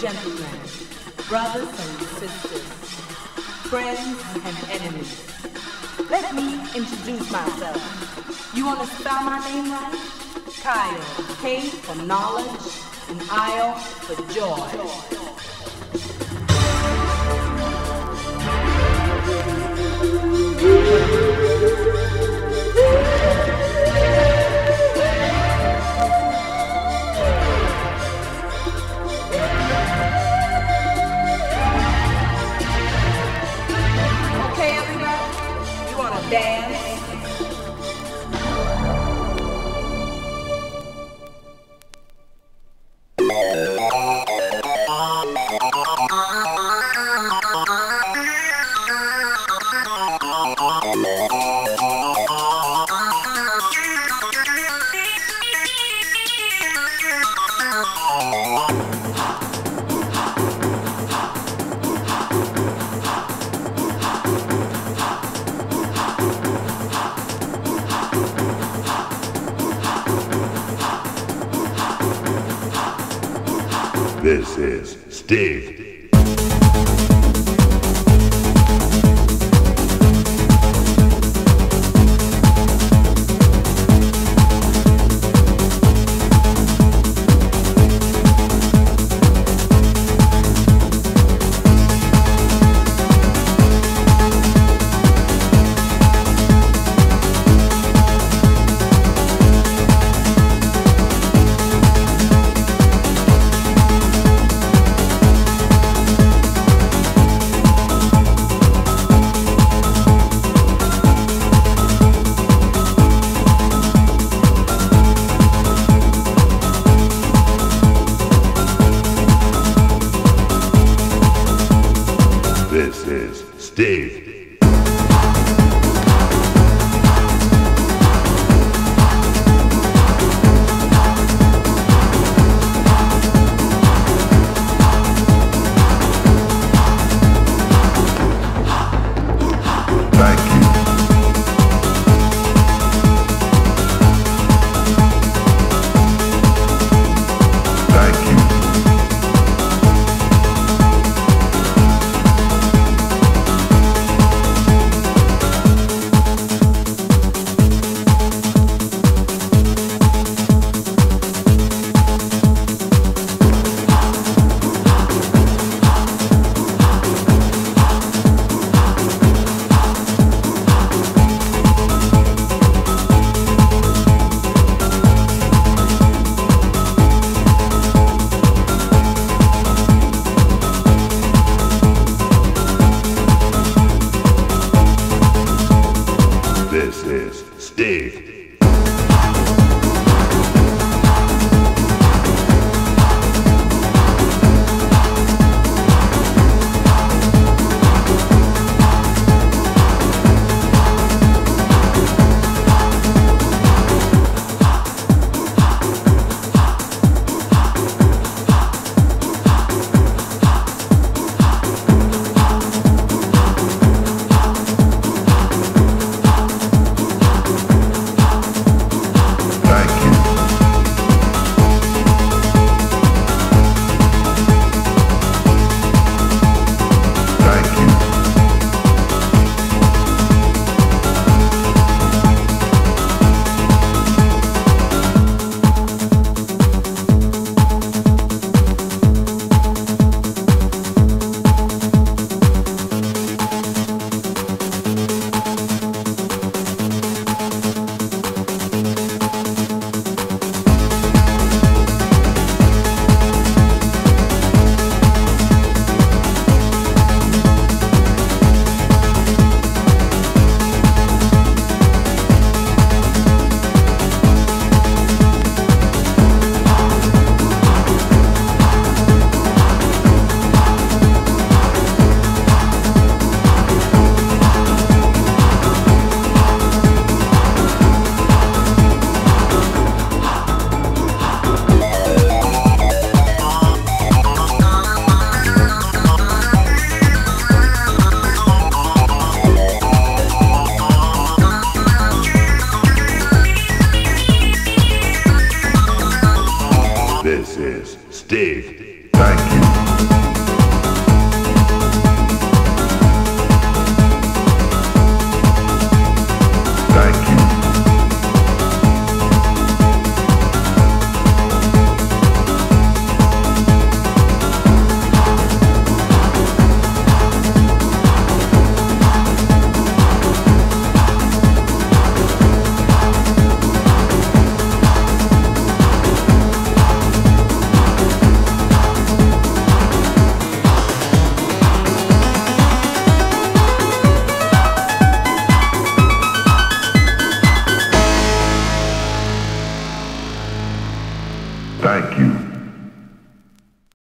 gentlemen, brothers and sisters, friends and enemies, let me introduce myself. You want to spell my name right? Kyle, K for knowledge, and I for joy. This is Steve. Dave. This is Steve. Thank you.